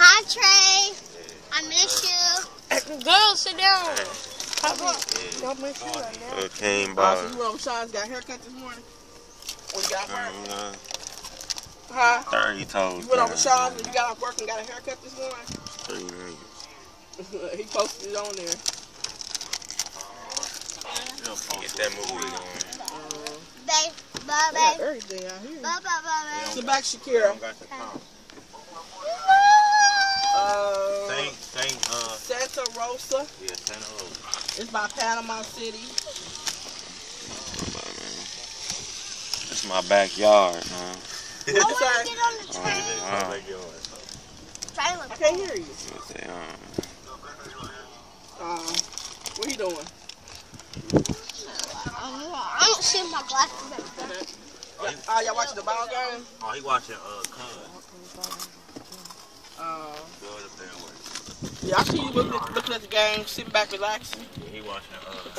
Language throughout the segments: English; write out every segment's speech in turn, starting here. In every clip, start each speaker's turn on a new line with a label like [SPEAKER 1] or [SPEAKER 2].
[SPEAKER 1] Hi, Trey. I miss you. Girl, sit down.
[SPEAKER 2] Don't make sure right now.
[SPEAKER 3] Uh, King
[SPEAKER 2] Oh,
[SPEAKER 3] Ball.
[SPEAKER 2] so you went over Sean's got a haircut this morning? When you got off work?
[SPEAKER 3] Uh,
[SPEAKER 2] Huh?
[SPEAKER 3] 30 toes.
[SPEAKER 2] You went over
[SPEAKER 3] down.
[SPEAKER 2] Sean's when you got off work and got a haircut this morning?
[SPEAKER 3] Three niggas.
[SPEAKER 2] he posted it on there.
[SPEAKER 3] Get that movie going.
[SPEAKER 1] Babe,
[SPEAKER 2] They
[SPEAKER 1] bye,
[SPEAKER 2] got
[SPEAKER 1] babe.
[SPEAKER 2] everything out here.
[SPEAKER 1] Bye, bye, bye,
[SPEAKER 2] Sit back, Shakira.
[SPEAKER 3] Got the comp.
[SPEAKER 2] Uh,
[SPEAKER 3] Saint, Saint, uh,
[SPEAKER 2] Santa Rosa.
[SPEAKER 3] yeah, Santa Rosa.
[SPEAKER 2] It's by Panama City.
[SPEAKER 3] It's my backyard, man.
[SPEAKER 1] I want to get on the
[SPEAKER 3] Oh,
[SPEAKER 1] train.
[SPEAKER 3] wow.
[SPEAKER 1] Train
[SPEAKER 2] I can't hear you.
[SPEAKER 3] What they on?
[SPEAKER 2] Uh, what you doing?
[SPEAKER 1] I don't see my glasses back there.
[SPEAKER 2] Oh, y'all watching the ball game?
[SPEAKER 3] Oh, he watching, uh, Cuz.
[SPEAKER 2] Uh,
[SPEAKER 3] Go up there and watch.
[SPEAKER 2] yeah, I see you looking at, looking at the game, sitting back, relaxing.
[SPEAKER 3] Yeah, he watching, uh,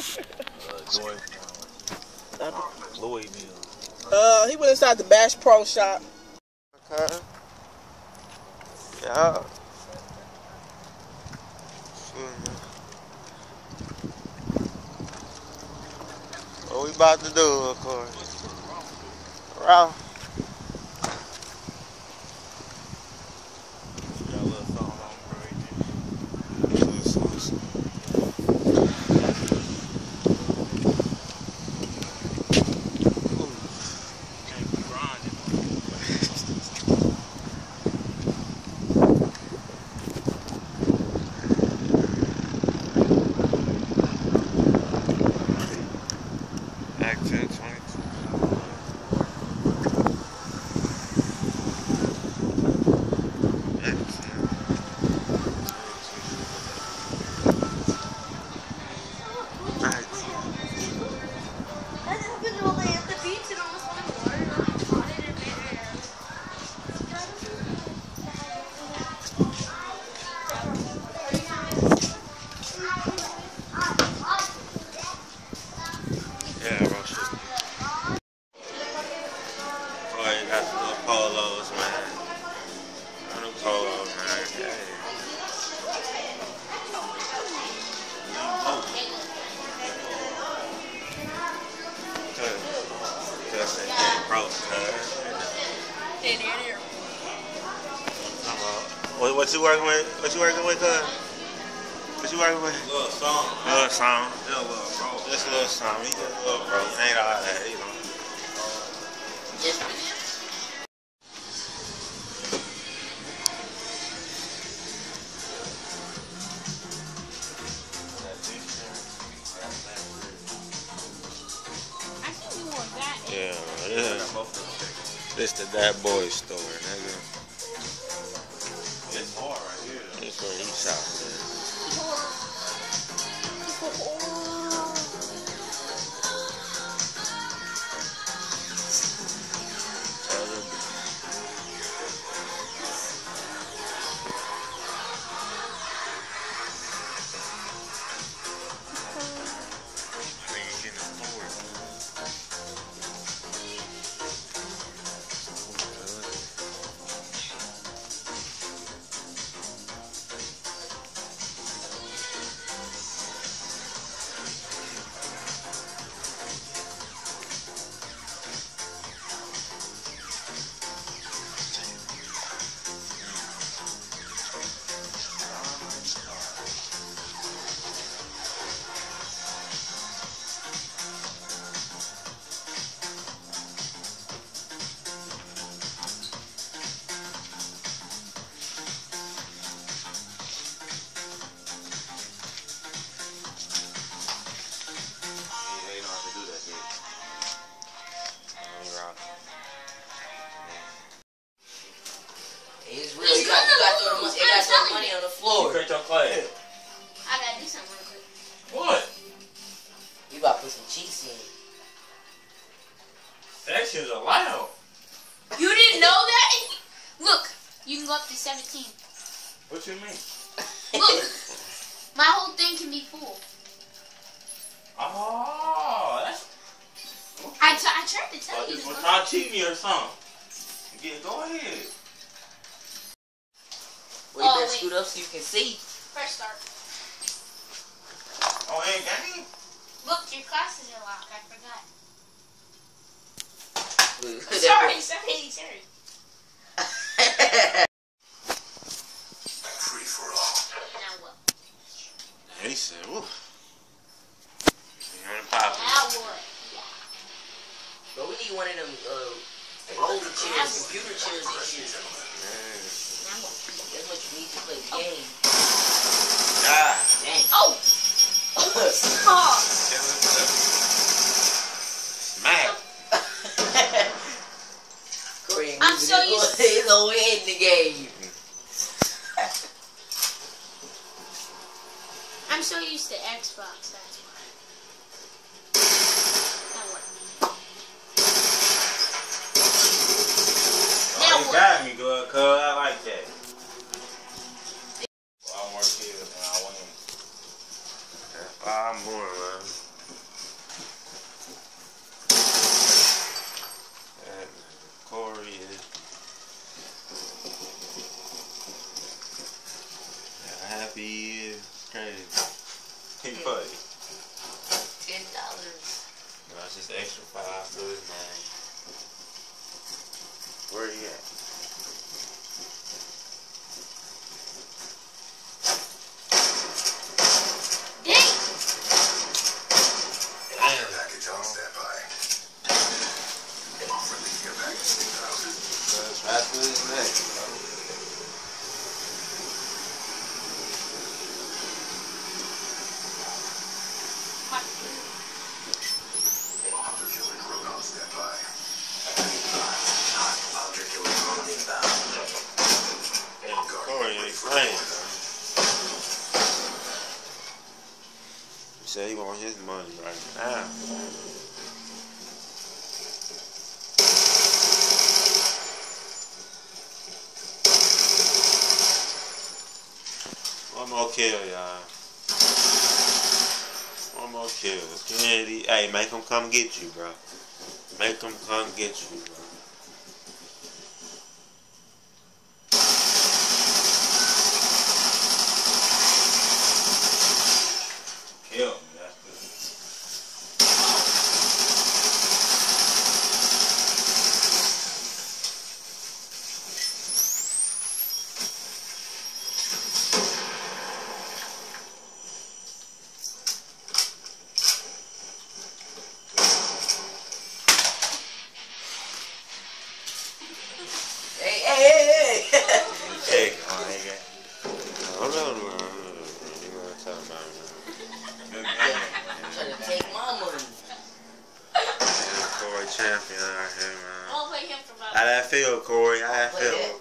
[SPEAKER 3] uh, Joy, uh, Louisville.
[SPEAKER 2] Uh, he went inside the Bass Pro shop.
[SPEAKER 3] Okay. Yeah. What we about to do, of course. Ralph. What, what you working with? What you working with, cuz? What you working with?
[SPEAKER 4] Little song.
[SPEAKER 3] Little song.
[SPEAKER 4] Yeah, little bro.
[SPEAKER 3] Just a little something. He just a little bro. Ain't all that, you know. Yeah, yeah. This the that boy store,
[SPEAKER 4] to
[SPEAKER 5] throw money, you got to the money on the floor.
[SPEAKER 4] Cut your class.
[SPEAKER 1] I gotta do something real quick.
[SPEAKER 4] What?
[SPEAKER 5] You about to put some cheese in.
[SPEAKER 4] That shit's allowed.
[SPEAKER 1] You didn't know that? Look, you can go up to 17.
[SPEAKER 4] What you mean?
[SPEAKER 1] Look, my whole thing can be full.
[SPEAKER 4] Oh, that's.
[SPEAKER 1] I, t- I tried to tell
[SPEAKER 4] Uh,
[SPEAKER 1] you.
[SPEAKER 4] was
[SPEAKER 1] to go.
[SPEAKER 4] y'all cheating me or something? Yeah, go ahead.
[SPEAKER 5] Well, you
[SPEAKER 1] Oh,
[SPEAKER 5] better
[SPEAKER 1] wait.
[SPEAKER 5] scoot up so you can see.
[SPEAKER 1] First start.
[SPEAKER 4] Oh, ain't game?
[SPEAKER 1] Look, your glasses are locked. I forgot.
[SPEAKER 5] Look,
[SPEAKER 1] Sorry, sorry, sorry.
[SPEAKER 6] Free for all.
[SPEAKER 1] Now what?
[SPEAKER 3] He said, "Ooh." You on the pop?
[SPEAKER 1] Now what?
[SPEAKER 5] But we need one of them uh, rolling chairs, computer chairs and shit.
[SPEAKER 1] Now what?
[SPEAKER 5] That's what you need to play the game.
[SPEAKER 3] God.
[SPEAKER 5] Dang.
[SPEAKER 1] Oh!
[SPEAKER 3] Smack.
[SPEAKER 5] Corey
[SPEAKER 1] I'm so used to-
[SPEAKER 5] his whole head in the game.
[SPEAKER 1] I'm so used to Xbox, that's why. Now what?
[SPEAKER 4] Oh,
[SPEAKER 1] Now
[SPEAKER 4] you got me, good, cuz. I like that.
[SPEAKER 3] Five more, Playing, bro. He said he want his money right now. One more kill, y'all. One more kill. Kennedy, hey, make him come get you, bro. Make him come get you, bro.
[SPEAKER 4] Kill me, that's good.
[SPEAKER 5] Hey, hey, hey, hey.
[SPEAKER 3] Hey, oh, nigga. Hold on, hold on, hold on. You know what I'm talking about, man.
[SPEAKER 4] Good game.
[SPEAKER 5] Trying to take my money.
[SPEAKER 3] Yeah, Corey champion here, man.
[SPEAKER 1] Gonna play him for
[SPEAKER 3] How
[SPEAKER 1] five
[SPEAKER 3] that feel, Corey? I that feel,